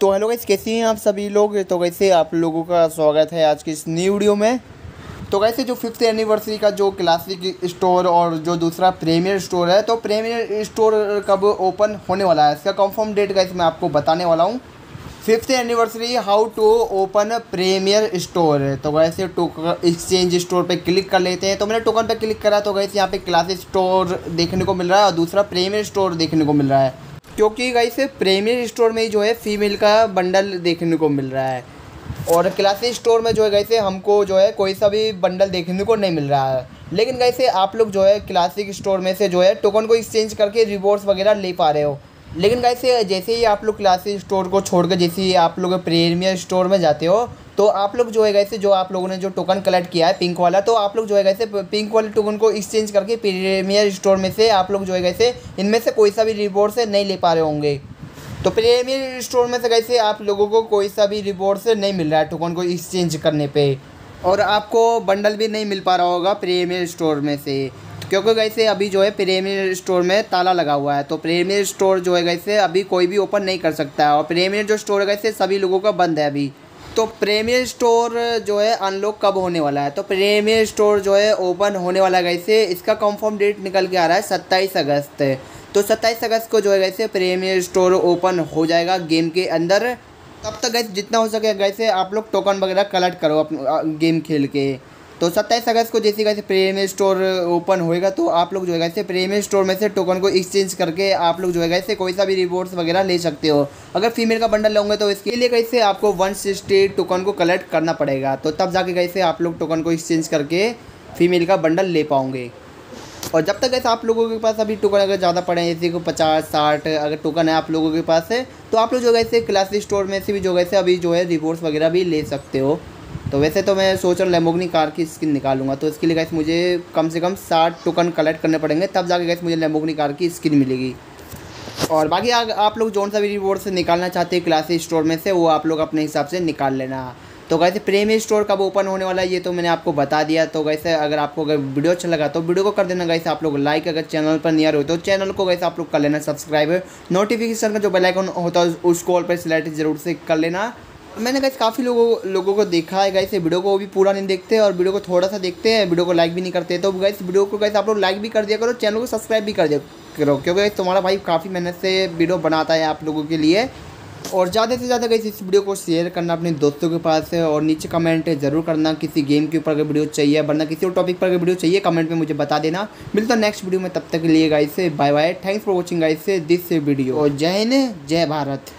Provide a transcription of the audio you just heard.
तो hello guys, कैसे हैं आप सभी लोग? तो कैसे आप लोगों का स्वागत है आज की इस न्यू वीडियो में। तो कैसे जो फिफ्थ एनिवर्सरी का जो क्लासिक स्टोर और जो दूसरा प्रीमियर स्टोर है तो प्रीमियर स्टोर कब ओपन होने वाला है? इसका कंफर्म डेट गाइस मैं आपको बताने वाला हूँ। Fifth anniversary how to open premier store तो वैसे एक्सचेंज स्टोर पे क्लिक कर लेते हैं। तो मैंने टोकन पे क्लिक करा तो वैसे यहाँ पे क्लासिक स्टोर देखने को मिल रहा है और दूसरा प्रीमियर स्टोर देखने को मिल रहा है। क्योंकि गाइस प्रीमियर स्टोर में ही जो है फीमेल का बंडल देखने को मिल रहा है। और क्लासिक स्टोर में जो है गैसे हमको जो है कोई सा भी बंडल देखने को नहीं मिल रहा है। लेकिन गैसे आप लोग जो है क्लासिक स्टोर में से जो है टोकन को एक्सचेंज करके रिवॉर्ड्स वगैरह ले पा रहे हो। लेकिन कैसे जैसे ही आप लोग क्लासिक स्टोर को छोड़कर, जैसे ही आप लोग प्रीमियर स्टोर में जाते हो तो आप लोग जो है कैसे जो आप लोगों ने जो टोकन कलेक्ट किया है पिंक वाला तो आप लोग जो है कैसे पिंक वाले टोकन को एक्सचेंज करके प्रीमियर स्टोर में से आप लोग जो है कैसे इनमें से कोई सा भी रिवॉर्ड से नहीं ले पा रहे होंगे। तो प्रीमियर स्टोर में से कैसे आप लोगों को कोई सा भी रिवॉर्ड से नहीं मिल रहा है टोकन को एक्सचेंज करने पे। और आपको बंडल भी नहीं मिल पा रहा होगा प्रीमियर स्टोर में से। क्योंकि वैसे अभी जो है प्रीमियर स्टोर में ताला लगा हुआ है तो प्रीमियर स्टोर जो है वैसे अभी कोई भी ओपन नहीं कर सकता है। और प्रीमियर जो स्टोर है वैसे सभी लोगों का बंद है अभी। तो प्रेमियर स्टोर जो है अनलॉक कब होने वाला है? तो प्रेमियर स्टोर जो है ओपन होने वाला है गैसे इसका कंफर्म डेट निकल के आ रहा है सत्ताईस अगस्त. तो सत्ताईस अगस्त को जो है गैसे प्रेमियर स्टोर ओपन हो जाएगा गेम के अंदर. तब तक गैस जितना हो सके गैसे आप लोग टोकन वगैरह कलेक्ट करो अपने गेम खेल के. तो सत्ताईस अगस्त को जैसे कैसे प्रीमियर स्टोर ओपन होएगा तो आप लोग जो है कैसे प्रीमियर स्टोर में से टोकन को एक्सचेंज करके आप लोग जो है कैसे कोई सा भी रिवॉर्ड्स वगैरह ले सकते हो। अगर फीमेल का बंडल लोगे तो इसके लिए कैसे आपको वन सिक्सटी टोकन को कलेक्ट करना पड़ेगा। तो तब जाके कैसे आप लोग टोकन को एक्सचेंज करके फीमेल का बंडल ले पाओगे। और जब तक ऐसा आप लोगों के पास अभी टोकन अगर ज़्यादा पड़े हैं, जैसे को पचास, साठ, अगर टोकन है आप लोगों के पास है तो आप लोग जो है क्लास स्टोर में से भी जो है अभी जो है रिवॉर्ड्स वगैरह भी ले सकते हो। तो वैसे तो मैं सोच रहा हूँ लेमोगनी कार की स्किन निकालूँगा। तो इसके लिए गैस मुझे कम से कम साठ टोकन कलेक्ट करने पड़ेंगे तब जाके गैस मुझे लेमोगनी कार की स्किन मिलेगी। और बाकी आ, आप लोग जौन सा भी रिवॉर्ड से निकालना चाहते हैं क्लासिक स्टोर में से वो आप लोग अपने हिसाब से निकाल लेना। तो कैसे प्रेमी स्टोर कब ओपन होने वाला है ये तो मैंने आपको बता दिया। तो कैसे अगर आपको अगर वीडियो अच्छा लगा तो वीडियो को कर देना कैसे आप लोग लाइक अगर चैनल पर नियर हो तो चैनल को कैसे आप लोग कर लेना सब्सक्राइब नोटिफिकेशन का जो बेलाइकन होता है उसको ऑल पर सिलेक्ट ज़रूर से कर लेना। मैंने गैस काफ़ी लोगों लोगों को देखा है गैस वीडियो को भी पूरा नहीं देखते और वीडियो को थोड़ा सा देखते हैं वीडियो को लाइक भी नहीं करते तो गैस वीडियो को गैस आप लोग लाइक भी कर दिया करो चैनल को सब्सक्राइब भी कर दिया करो, क्योंकि तुम्हारा भाई काफ़ी मेहनत से वीडियो बनाता है आप लोगों के लिए। और ज़्यादा से ज़्यादा गैस इस वीडियो को शेयर करना अपने दोस्तों के पास है और नीचे कमेंट ज़रूर करना किसी गेम के ऊपर अगर वीडियो चाहिए, वरना किसी और टॉपिक पर अगर वीडियो चाहिए कमेंट में मुझे बता देना। मिलता है नेक्स्ट वीडियो में, तब तक के लिए guys bye bye thanks for watching guys this video और जय हिंद, जय भारत।